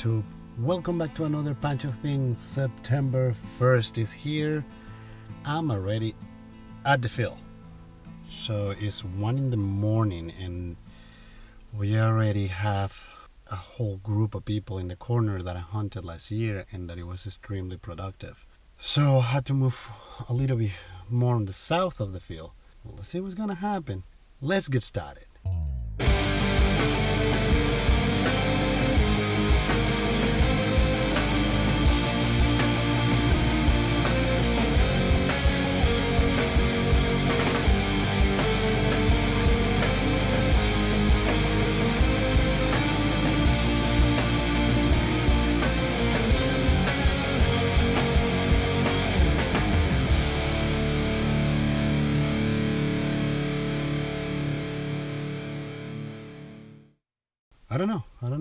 YouTube. Welcome back to another Pancho Things. September 1st is here. I'm already at the field. So it's 1 in the morning, and we already have a whole group of people in the corner that I hunted last year and that it was extremely productive. So I had to move a little bit more on the south of the field. Well, let's see what's gonna happen. Let's get started.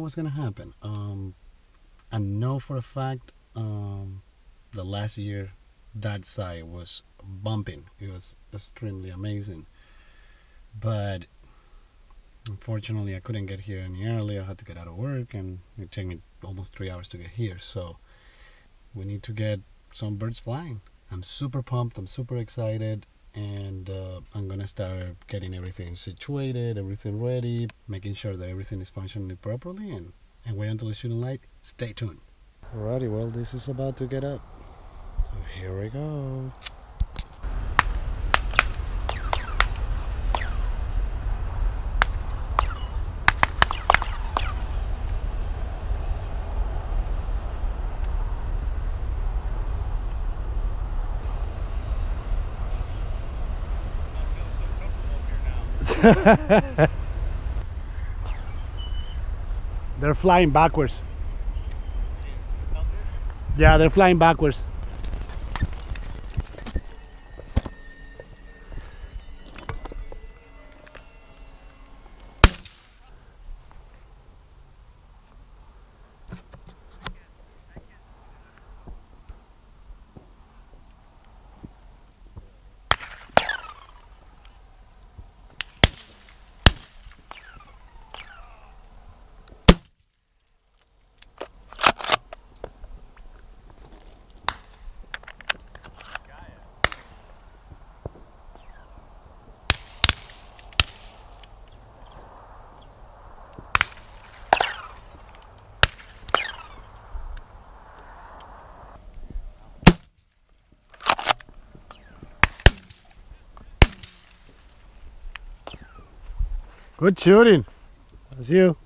Know. What's gonna happen. Um, I know for a fact um, the last year that side was bumping. It was extremely amazing, but unfortunately I couldn't get here any earlier. I had to get out of work, and it took me almost three hours to get here. So we need to get some birds flying. I'm super pumped. I'm super excited and uh, I'm gonna start getting everything situated, everything ready, making sure that everything is functioning properly, and and wait until the shooting light. Stay tuned. Alrighty, well this is about to get up, so here we go. they're flying backwards. Yeah, they're flying backwards. Good shooting. That's you.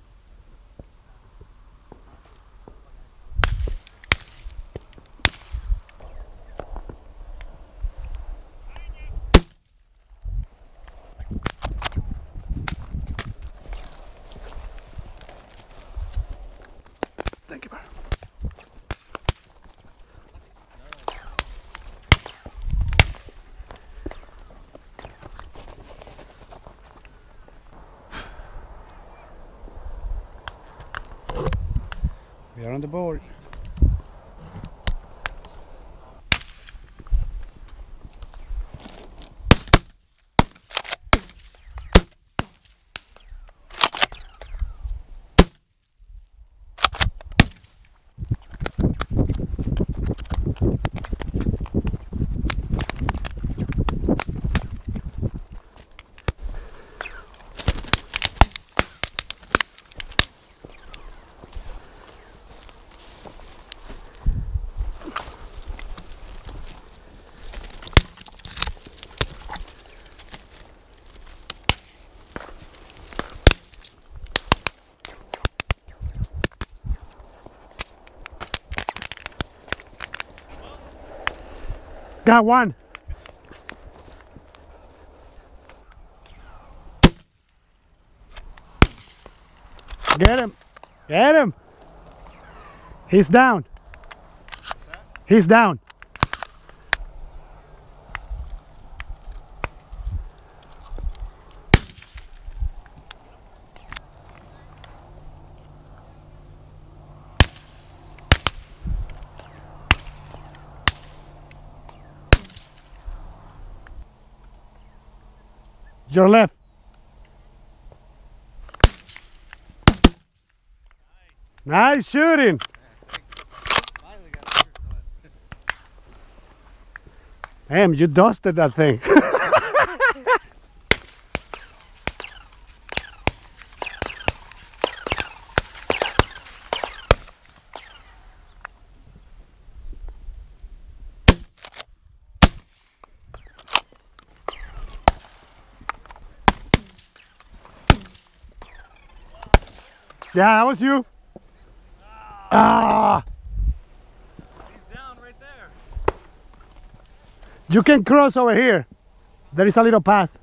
Are on the board. Got one. Get him. Get him. He's down. He's down. Your left. Nice shooting. First one. Damn, you dusted that thing. yeah, that was you. Ah, He's down right there. you can cross over here. There is a little path.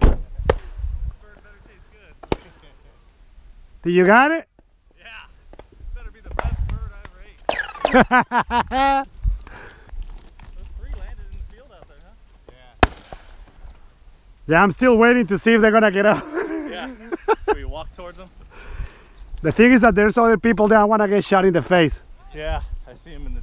Bird better taste good. Did you got it? Yeah. Better be the best bird I ever ate. yeah, Those three landed in the field out there, huh? Yeah. I'm still waiting to see if they're gonna get up. Yeah. we walk towards them. the thing is that there's other people that wanna get shot in the face. Yeah. I see them in the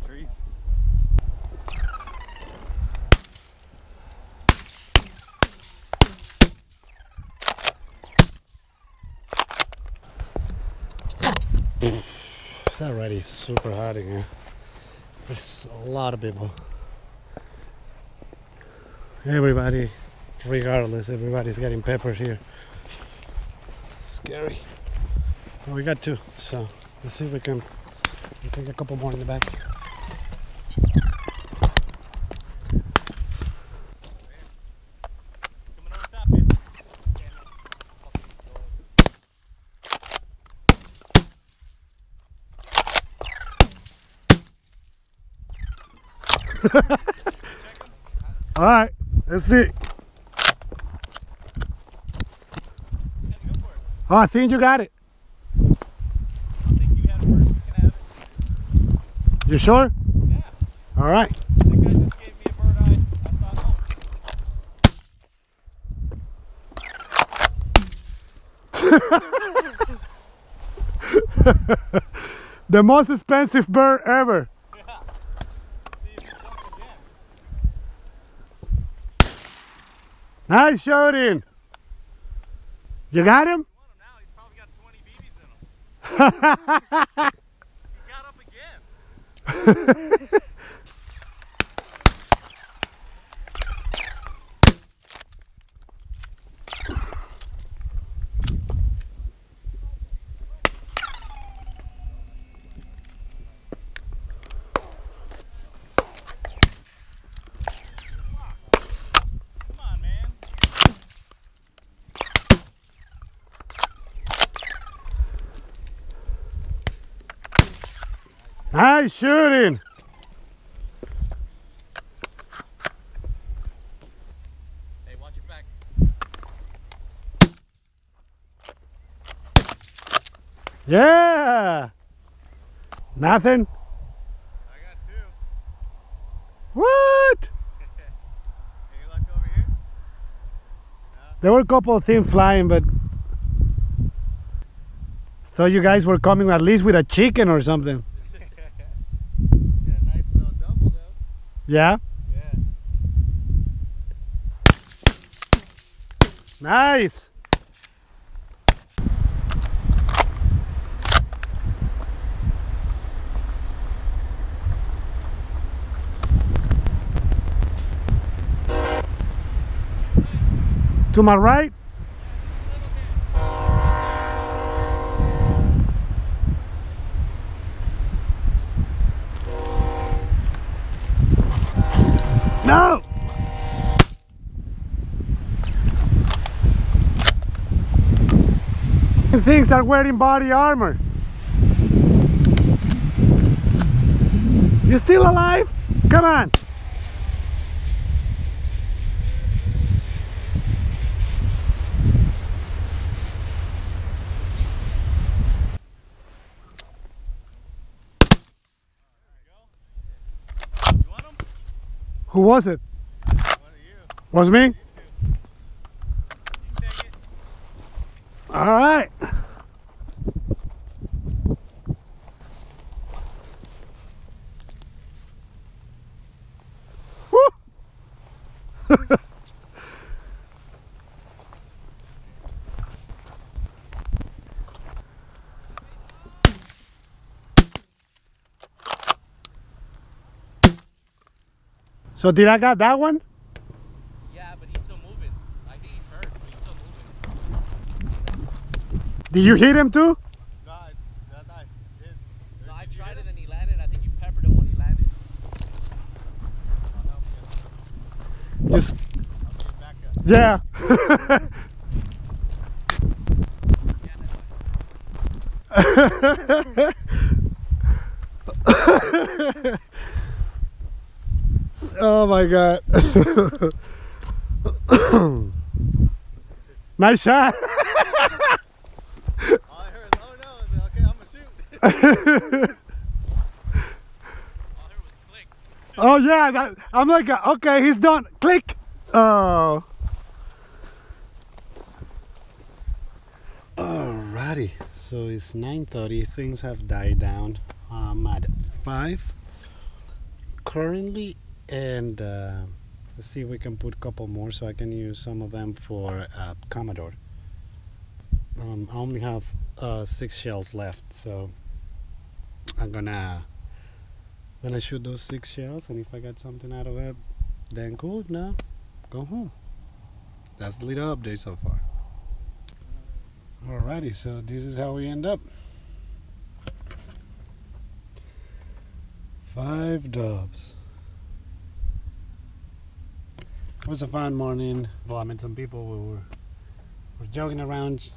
It's already super hot in here. There's a lot of people. Everybody, regardless, everybody's getting peppers here. Scary. Well, we got two, so let's see if we can get a couple more in the back. Coming over top of you. All right, let's see. Yeah, go for it. Oh, I think you got it. You. You can have it. You sure? Yeah. All right. That guy just gave me a bird eye. I thought, oh, The most expensive bird ever. yeah. See if he jumps again. Nice shooting. You got him? Want him now? He's probably got 20 BBs in him. He got up again. Come on, man. Nice shooting. Hey, watch your back. Yeah. Nothing. I got two. What? Any luck over here? No. There were a couple of things flying, but thought you guys were coming at least with a chicken or something. yeah, nice little double though. Yeah. Nice. To my right? No! Things are wearing body armor. You still alive? Come on. Who was it? Was me? You take it. All right. So did I got that one? Yeah, but he's still moving. I think he's hurt, but he's still moving. Did you hit him too? No, that nice. No, I tried it and he landed. I think you peppered him when he landed. Just yeah. oh my god. nice shot. All I heard is, oh no, I said, okay, I'm gonna shoot. All I heard was click. Oh yeah, that, I'm like okay, he's done. Click. Oh. Alrighty, so it's 9.30, things have died down. I'm at 5 currently, and uh, let's see if we can put a couple more so I can use some of them for uh, Commodore. Um, I only have uh, six shells left, so I'm gonna gonna shoot those six shells, and if I get something out of it, then cool. If not, go home. That's the little update so far. Alrighty, so this is how we end up. Five doves. It was a fun morning. Well, I met some people who were, were joking around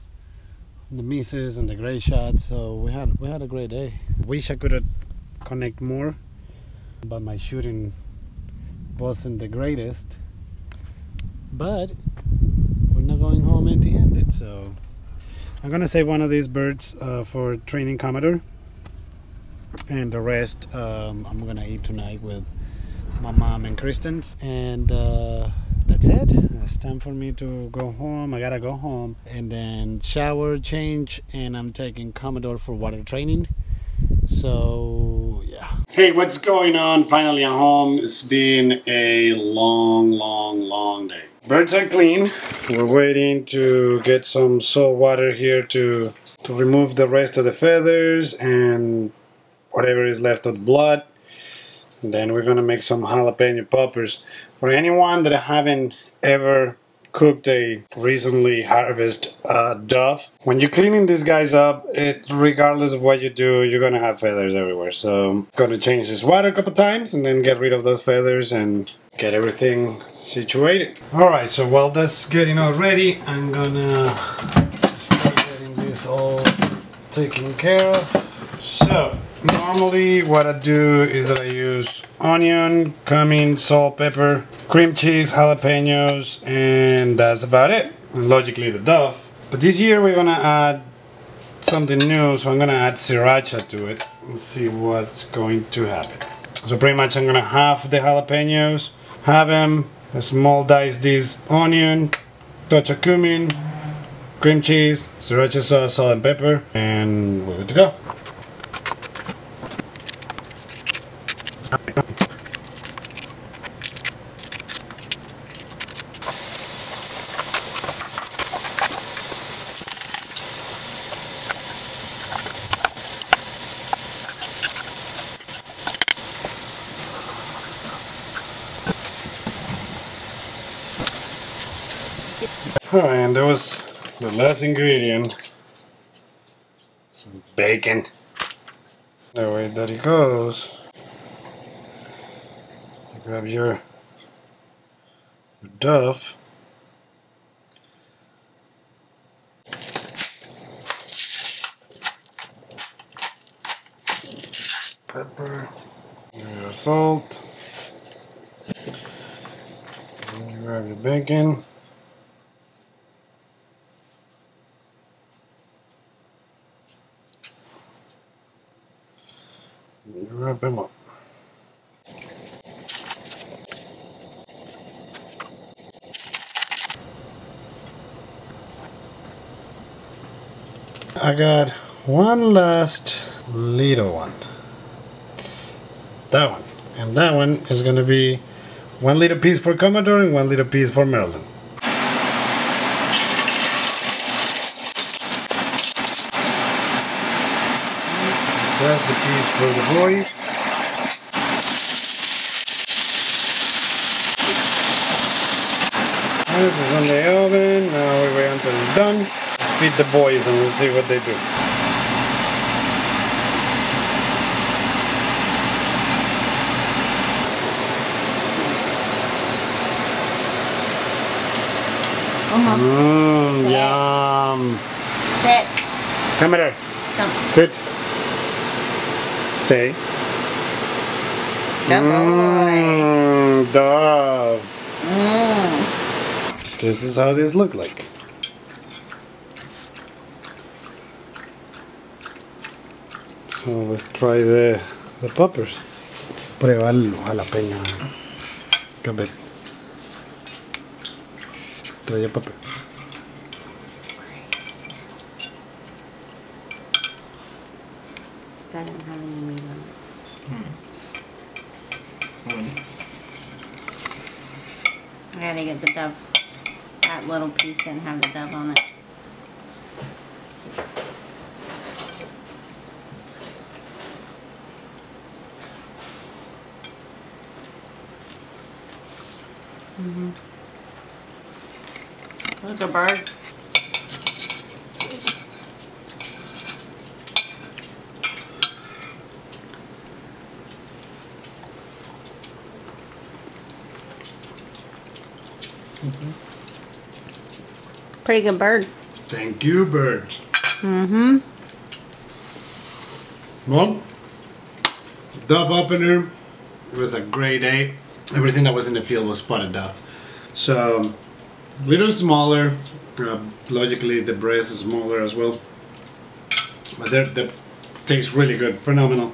the misses and the gray shots, so we had we had a great day. Wish I could connect more, but my shooting wasn't the greatest. But we're not going home empty-handed, so. I'm gonna save one of these birds uh, for training Commodore. And the rest um, I'm gonna eat tonight with my mom and Kristen's. And uh, that's it. It's time for me to go home. I gotta go home. And then shower change and I'm taking Commodore for water training so yeah. Hey what's going on? Finally I'm home. It's been a long long long day. Birds are clean. We're waiting to get some salt water here to to remove the rest of the feathers and whatever is left of the blood. And then we're gonna make some jalapeno poppers. For anyone that I haven't ever cooked a recently harvested uh, dove. When you're cleaning these guys up it regardless of what you do you're gonna have feathers everywhere. So I'm gonna change this water a couple times and then get rid of those feathers and get everything situated. All right so while that's getting all ready i'm gonna start getting this all taken care of. So normally what i do is that i use onion cumin salt pepper cream cheese jalapenos and that's about it. And logically the dove. But this year we're gonna add something new so i'm gonna add sriracha to it and see what's going to happen. So pretty much i'm gonna half the jalapenos have them a small dice this onion, touch of cumin, cream cheese, sriracha sauce, salt and pepper, and we're good to go. Alright, and there was the last ingredient. Some bacon. The way that it goes. You grab your, your duff. Pepper. Your salt. Grab your bacon. Wrap them up. I got one last little one. That one. And that one is going to be one little piece for Commodore and one little piece for Maryland. That's the piece for the boys. This is on the oven. Now we wait until it's done. Let's feed the boys and let's see what they do. Uh-huh. Mmm, yum. Sit. Come here. Come. Sit. Stay. Good boy. Mmm, dove. Mm. This is how this look like. So let's try the the poppers. Prueba el jalapeño. Come here. Try Doesn't have any meat on it. I gotta get the dove. That little piece didn't have the dove on it. Mm -hmm. Look a bird. Pretty good bird. Thank you, bird. Mm-hmm. Well, dove opener. It was a great day. Everything that was in the field was spotted doves. So, little smaller. Uh, logically, the breast is smaller as well. But they're, they tastes really good, phenomenal.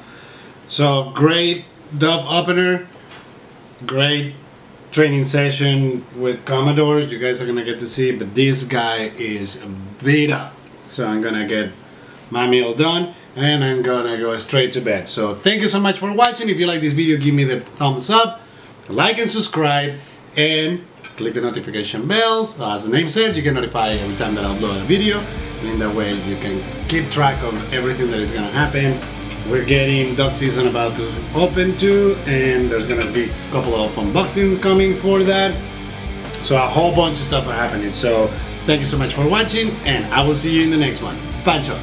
So great dove opener, great training session with Commodore. You guys are gonna get to see, but this guy is beat up. So I'm gonna get my meal done and I'm gonna go straight to bed. So thank you so much for watching. If you like this video, give me the thumbs up, like and subscribe, and click the notification bells. As the name said, you get notified every time that I upload a video. And in that way, you can keep track of everything that is gonna happen. We're getting duck season about to open too, and there's gonna be a couple of unboxings coming for that. So a whole bunch of stuff are happening. So thank you so much for watching, and I will see you in the next one. Pancho.